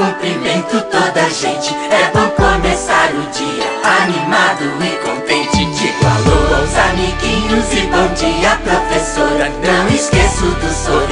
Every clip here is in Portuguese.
cumprimento toda a gente. É bom começar o dia animado e contente. Digo alô aos amiguinhos e bom dia, professora. Não esqueço do sorriso.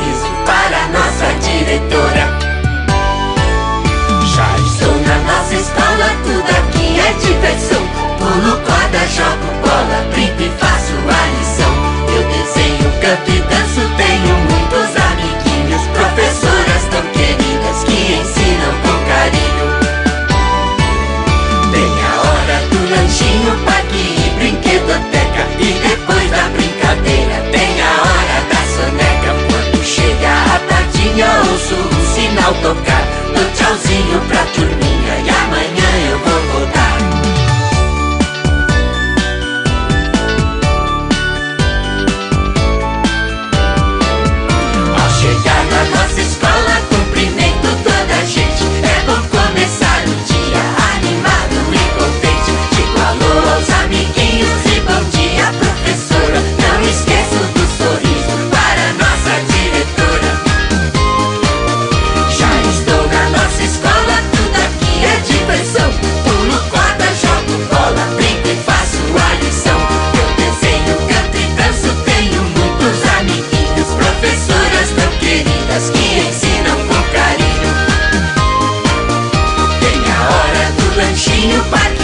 You Parque.